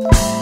you